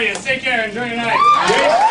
Take care. Enjoy your night.